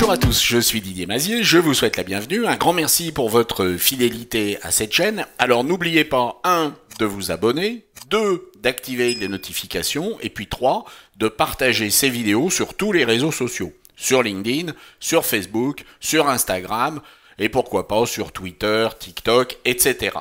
Bonjour à tous, je suis Didier Mazier, je vous souhaite la bienvenue. Un grand merci pour votre fidélité à cette chaîne. Alors n'oubliez pas, 1. de vous abonner, 2. d'activer les notifications, et puis 3. de partager ces vidéos sur tous les réseaux sociaux. Sur LinkedIn, sur Facebook, sur Instagram, et pourquoi pas sur Twitter, TikTok, etc.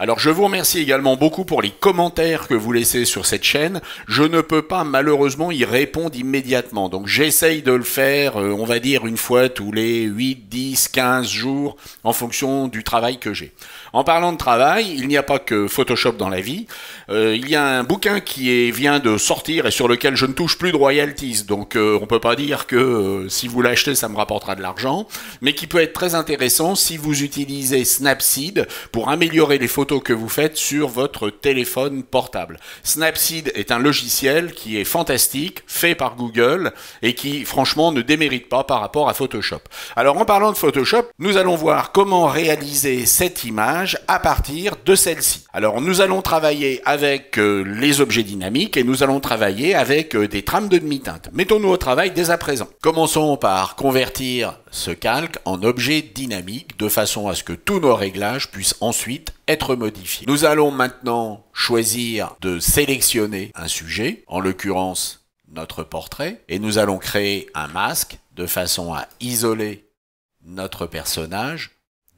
Alors je vous remercie également beaucoup pour les commentaires que vous laissez sur cette chaîne. Je ne peux pas malheureusement y répondre immédiatement, donc j'essaye de le faire, euh, on va dire une fois tous les 8, 10, 15 jours en fonction du travail que j'ai. En parlant de travail, il n'y a pas que Photoshop dans la vie. Euh, il y a un bouquin qui vient de sortir et sur lequel je ne touche plus de royalties. Donc euh, on peut pas dire que si vous l'achetez, ça me rapportera de l'argent, mais qui peut être très intéressant si vous utilisez Snapseed pour améliorer les photos que vous faites sur votre téléphone portable. Snapseed est un logiciel qui est fantastique, fait par Google et qui franchement ne démérite pas par rapport à Photoshop. Alors en parlant de Photoshop, nous allons voir comment réaliser cette image à partir de celle-ci. Alors nous allons travailler avec euh, les objets dynamiques et nous allons travailler avec euh, des trames de demi-teinte. Mettons-nous au travail dès à présent. Commençons par convertir ce calque en objet dynamique de façon à ce que tous nos réglages puissent ensuite être modifiés. Nous allons maintenant choisir de sélectionner un sujet, en l'occurrence notre portrait, et nous allons créer un masque de façon à isoler notre personnage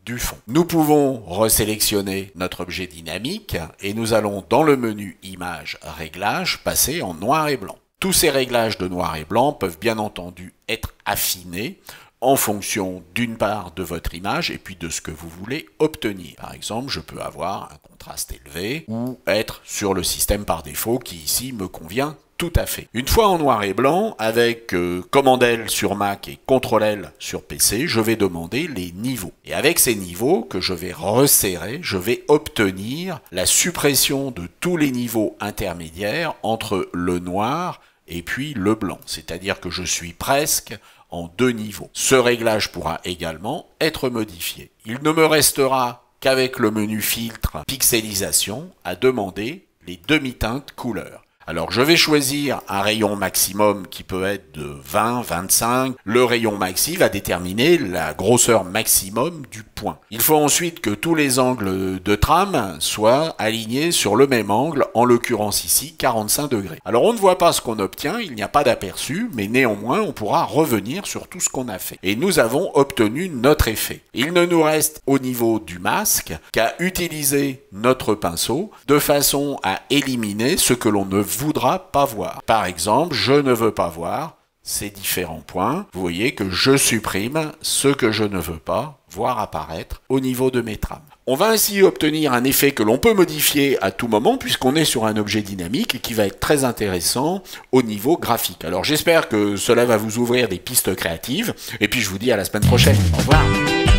du fond. Nous pouvons resélectionner notre objet dynamique et nous allons dans le menu Image Réglages passer en noir et blanc. Tous ces réglages de noir et blanc peuvent bien entendu être affinés en fonction d'une part de votre image et puis de ce que vous voulez obtenir. Par exemple, je peux avoir un contraste élevé ou être sur le système par défaut qui ici me convient tout à fait. Une fois en noir et blanc, avec euh, Command L sur Mac et Ctrl L sur PC, je vais demander les niveaux. Et avec ces niveaux que je vais resserrer, je vais obtenir la suppression de tous les niveaux intermédiaires entre le noir et puis le blanc. C'est-à-dire que je suis presque en deux niveaux. Ce réglage pourra également être modifié. Il ne me restera qu'avec le menu filtre pixelisation à demander les demi-teintes couleurs. Alors je vais choisir un rayon maximum qui peut être de 20, 25. Le rayon maxi va déterminer la grosseur maximum du point. Il faut ensuite que tous les angles de trame soient alignés sur le même angle, en l'occurrence ici 45 degrés. Alors on ne voit pas ce qu'on obtient, il n'y a pas d'aperçu, mais néanmoins on pourra revenir sur tout ce qu'on a fait. Et nous avons obtenu notre effet. Il ne nous reste au niveau du masque qu'à utiliser notre pinceau de façon à éliminer ce que l'on ne voudra pas voir. Par exemple, je ne veux pas voir ces différents points. Vous voyez que je supprime ce que je ne veux pas voir apparaître au niveau de mes trames. On va ainsi obtenir un effet que l'on peut modifier à tout moment puisqu'on est sur un objet dynamique qui va être très intéressant au niveau graphique. Alors j'espère que cela va vous ouvrir des pistes créatives et puis je vous dis à la semaine prochaine. Au revoir